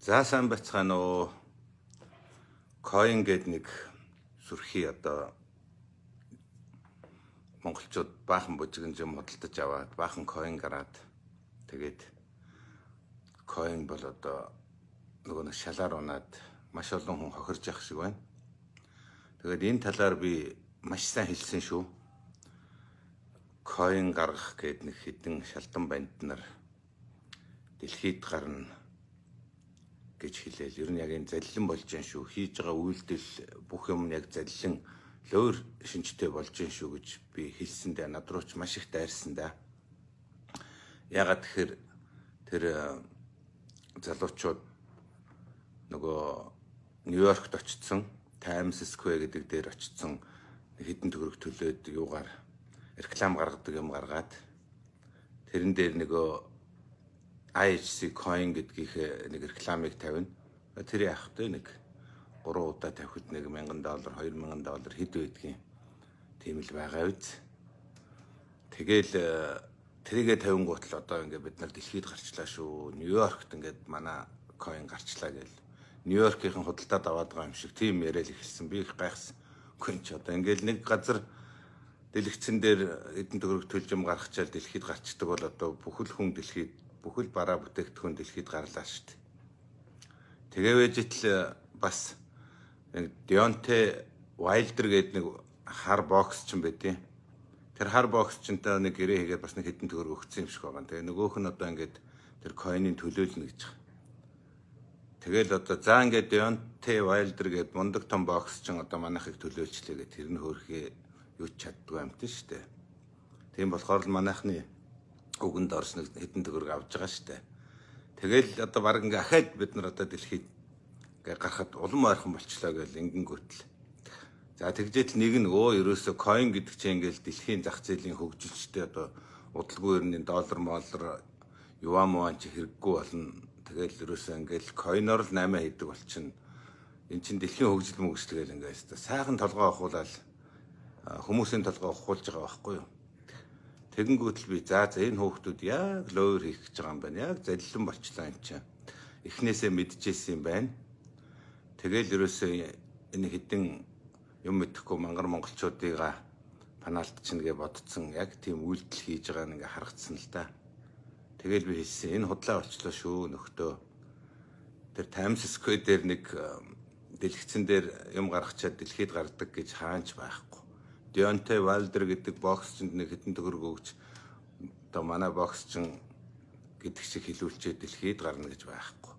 За сайн бацгаана уу. Coin гэдэг нэг сүрхий одоо монголчууд баахан бужигэн юм худалдаж аваад баахан coin гараад тэгээд coin бол одоо нөгөө нэг шалаар унаад маш олон хүн хохирж явах шиг байна. Тэгээд энэ талаар би маш сайн хэлсэн шүү. Coin гаргах гэдэг нэг хідэн шалдан банд нар дэлхийд гарна гэж хэлээл. Ер нь яг энэ заллин болж гэн шүү. Хийж байгаа үйлдэл бүх юм яг заллин лөөр шинжтэй болж гэн шүү гэж би хэлсэндээ над руу ч маш их дайрсан да. Ягаад тэгэхээр тэр э, залуучууд нөгөө Нью-Йоркт очсон Times Square гэдэг дээр очсон хэдэн төгрөг төлөөд юугаар реклам гаргадаг юм гаргаад тэрэн дээр нөгөө IHC coin гэдгийх нэг рекламыг тавина. Тэр яах вэ нэг 3 удаа тавихад нэг 1000 доллар, 2000 доллар хэд байдгийг тийм л байгаа үз. Тэгэл э, тэрийгэ 50 гутал одоо ингээд бид нар дэлхийд гарчлаа шүү. Нью-Йоркт ингээд манай coin гарчлаа гэл. Нью-Йоркийн худалдаад аваад байгаа юм шиг тийм яриад эхэлсэн. Би их гайхсан. Гүн ч одоо ингээд нэг газар дэлгэцэн дээр эдэн төгрөг төлж юм гаргачаал дэлхийд гарчдаг бол одоо бүхэл хүн дэлхийд бүхэл бараа бүтээгдэхүүн дэлхийд гарлаа шүү дээ. Тэгээ вэжитл э, бас нэг Deontay Wilder гэдэг нэг хар бокс ч юм байдیں۔ Тэр хар бокс ч энэ нэг гэрээ хийгээд бас нэг хэдэн төгрөг өгсөн юм шиг байгаа. Тэгээ нөгөөх нь одоо ингээд тэр койныг төлөөлнө гэж байгаа. Тэгэл одоо за ингээд Deontay Wilder гэдэг мундаг том бокс ч одоо манайхыг төлөөлчлээ гэдэг тэр нь хөөрхөө юу ч чаддгүй юм тийм шүү дээ. Тийм болохоор л манайхны үгэнд орс нэг хэдэн төгрөг авж байгаа штэ. Тэгэл одоо баг ингээ ахаад бид нар одоо дэлхийд ингээ гарахад улам ойрхон болчлоо гэл ингэнгүүтэл. За тэгжээт нэг нь өө ерөөсө coin гэдэг чинь ингээл дэлхийн зах зээлийн хөгжилчтэй одоо удалгүй ерний доллар моллор юам муан чи хэрэггүй болно. Тэгэл ерөөсө ингээл coin-оор л 8 хийдэг болчихно. Эн чин дэлхийн хөгжил мөгжил гэл ингээ сайхан толгой авахуулаад хүмүүсийн толгой ухуулж байгаа байхгүй юу? Тэгэнгүүт л би за за энэ хүүхдүүд яг лоор хийх гэж байгаа юм байна. Яг залилан болчлаа юм чинь. Эхнээсээ мэдчихсэн юм байна. Тэгэл ерөөсөө энэ хідэн юм мэдэхгүй мангар монголчуудыг панаалт чинь гэ бодцсон яг тийм үйлдэл хийж байгаа нэг харагдсан л да. Тэгэл би хэлсэн энэ худлаа болчлоо шүү нөхдөө. Тэр Times Square дээр нэг дэлгэцэн дээр юм гаргачаад дэлхийд гардаг гэж хаанч байхгүй. Deontay Wilder гэдэг боксчинд нэг хэдэн төгрөг өгч одоо манай боксчин гэдэг шиг хилүүлчээ дэлхийд гарна гэж байхгүй.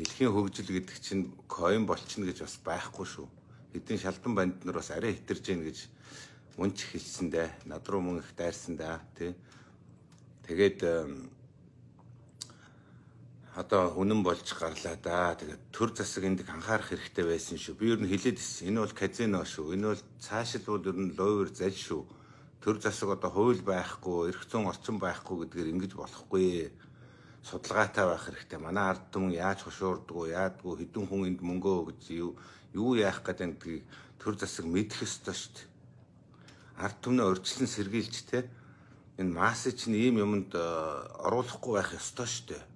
Дэлхийн хөгжил гэдэг чинь coin болчихно гэж бас байхгүй шүү. Хэдэн шалдан банд нар бас арай хитэрж гин гэж мөн ч хэлсэн дээ. Над руу мөн их дайрсан да тий. Тэгээд одоо үнэн болж гарлаа да. Тэгээд төр засаг энд анхаарах хэрэгтэй байсан шүү. Би ер нь хэлээд ирсэн. Энэ бол казино шүү. Энэ бол цаашид бол ер нь ловер зал шүү. Төр засаг одоо хууль байхгүй, эрх зүйн орчин байхгүй гэдгээр ингэж болохгүй. Судалгаатай байх хэрэгтэй. Манай ард түмэн яаж хошуурдгуу, яадгүй, хэдэн хүн энд мөнгөө өгж юу юу яах гэдэг төр засаг мэдэх ёстой шүү дээ. Ард түмнээ урьдчилан сэргийлж те энэ массаж нь ийм юмд э, оруулахгүй байх ёстой шүү дээ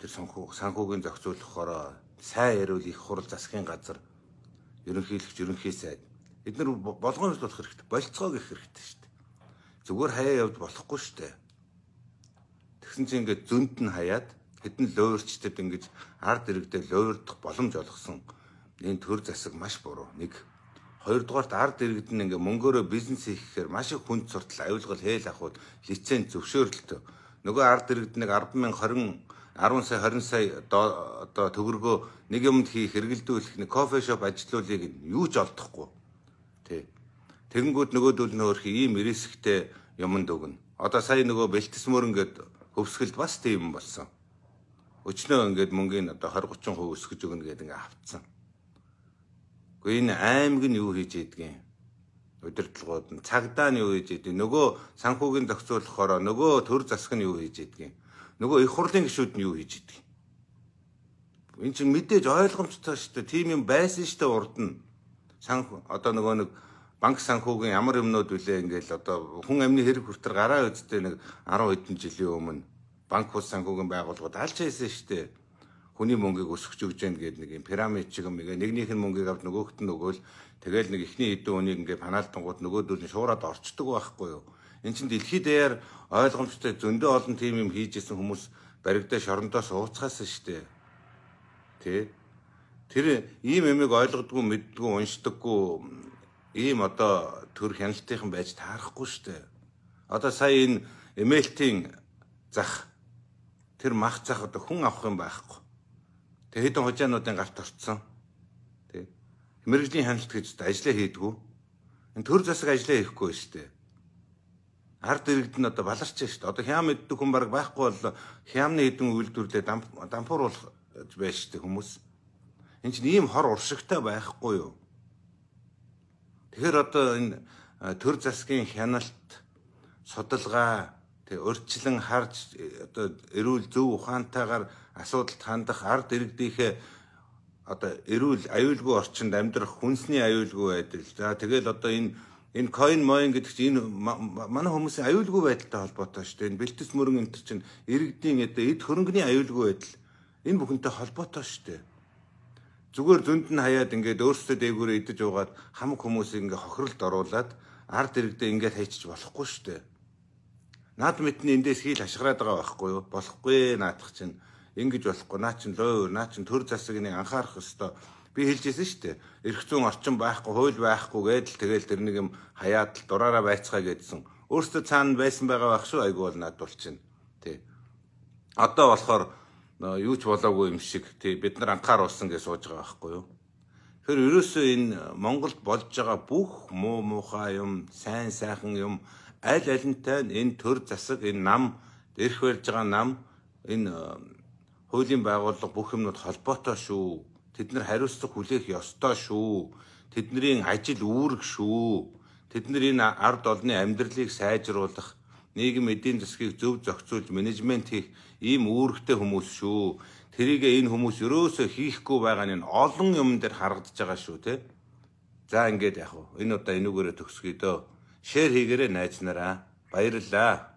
тэр санхүү санхүүгийн зохицуулахаараа сайн ярил их хурал засгийн газар ерөнхийлөгч ерөнхий сайд. Нар болгоомж болох хэрэгтэй. Болцгоо гэх хэрэгтэй шүү дээ. Зүгээр хаяа явж болохгүй шүү дээ. Тэгсэн чинь ингээд зөнд нь хаяад хэдэн луурчтад ингэж ард иргэдээ луурдах боломж олгосон. Энэ төр засаг маш буруу. Нэг хоёрдугаарт ард иргэд нь ингээ мөнгөөрөө бизнес хийхээр маш их хүнд суртал аюулгал хээл авахуд лиценз зөвшөөрлөлтөө. Нөгөө ард иргэд нэг 100020 10 сая 20 сая одоо төгрөгөө нэг юмд хийх хэрэгэлдүүлэх нэг кофе шоп ажилуулъя гэж юу ч олдохгүй. Тий. Тэгэнгүүт нөгөөдөл нөөрх ийм рисктэй юмд өгнө. Одоо сая нөгөө бэлтгэс мөрөнгөд хөвсгөлд бас тийм болсон. Өчнөө ингээд мөнгөний одоо 20 30% өсгөж өгнө гэдэг ингээд авцсан. Гэхдээ энэ аймаг нь юу хийж ийдгийг удирдлагууд нь цагдаа нь юу хийж ийдэг нөгөө санхүүгийн зохицуулахаараа нөгөө төр засаг нь юу хийж ийдгийг нөгөө их хурлын гишүүд нь юу хийж идэг. Энд чинь мэдээж ойлгомжтой шүү дээ. Тим юм байсан шүү дээ урд нь. Санх одоо нөгөө нэг банк санхүүгийн ямар юмнууд үлээ ингээл одоо хүн амны хэрэг хүртэр гараа үзтээ нэг 10 хэдэн жилийн өмнө банк ус санхүүгийн байгууллагууд алж хийсэн шүү дээ. хүний мөнгийг өсгөж өгж гэн гэдэг нэг юм пирамид шиг юм ингээ нэгнийх нь мөнгийг авд нөгөөхт нь өгөөл тэгэл нэг ихний хэдэн үнийг ингээ панаалтангууд нөгөөдөл нь шуураад орчдөг байхгүй юу эн чин дэлхийд даяар ойлгомжтой зөндөө олон тим юм хийжсэн хүмүүс баригдаа шорондоос ууцгаасан штэ тий тэр ийм юмыг ойлгодгүй мэддгүй уншдаггүй ийм одоо төр хяналтынхан байж таарахгүй штэ одоо сая энэ эмэлтийн зах тэр мах зах одоо хүн авах юм байхгүй Тэг хэдэн хожаануудын гарт орцсон. Тэг. Мэргэжлийн хяналт гэж ажиллаа хийдгүү. Энэ төр засаг ажиллаа хийхгүй шүү дээ. Ард иргэд нь одоо баларч шүү дээ. Одоо хям иддэг хүн баг байхгүй бол хямны хэдэн үйлдвэрлэлээ дампууруулах байж шүү дээ хүмүүс. Энд чинь ийм хор уршигтай байхгүй юу? Тэгэхээр одоо энэ төр засгийн хяналт судалгаа тэг урьдчилан харж одоо эрүүл зөв ухаантайгаар асуудалд хандах ард иргэдийнхээ одоо эрүүл аюулгүй орчинд амьдрах хүнсний аюулгүй байдал. За тэгэл одоо энэ энэ coin moin гэдэг чинь энэ манай хүмүүсийн аюулгүй байдалтай холбоотой шүү дээ. Энэ бэлтгэс мөрөн энэ чинь иргэдийн эд хөрөнгөний аюулгүй байдал. Энэ бүхэнтэй холбоотой шүү дээ. Зүгээр зөнд нь хаяад ингээд өөрсдөө дээгүүрээ идэж уугаад хамаг хүмүүсийг ингээд хохиролд оруулад ард иргэдээ ингээд хайчиж болохгүй шүү дээ. Наад мэдний эндээс хил хашгираад байгаа байхгүй юу? Болохгүй наадах чинь ингэж болохгүй наа чин лоо наа чин төр засаг нэг анхаарах хэвээр би хэлжсэн шүү дээ. Ирэх зүүн орчин байхгүй, хууль байхгүй гэдэл тэгэл тэр нэг юм хаяад л дураараа байцгаа гэдсэн. Өөртөө цаана байсан байгаа байх шүү айгу бол надад чинь. Тий. Одоо болохоор юу ч болоогүй юм шиг тий бид нар анхааруулсан гэж сууж байгаа байхгүй юу? Тэр ерөөсөө энэ Монголд болж байгаа бүх муу муухай юм, сайн сайхан юм аль алинтай энэ төр засаг энэ нам эрх барьж байгаа нам энэ хуулийн байгууллага бүх юмнууд холбоотой шүү. Тэд нар хариуцлага хүлээх ёстой шүү. Тэдний ажил үүрэг шүү. Тэдний энэ ард олны амьдралыг сайжруулах, нийгэм эдийн засгийг зөв зохицуулж менежмент хийх ийм үүрэгтэй хүмүүс шүү. Тэрийг энэ хүмүүс өрөөсөө хийхгүй байгаа нь олон юм дээр харагдаж байгаа шүү, тэ. За ингээд яг уу энэ удаа энүүгээрээ төгсгöö дөө. Шэр хийгээрэй найз нараа. Баярлалаа.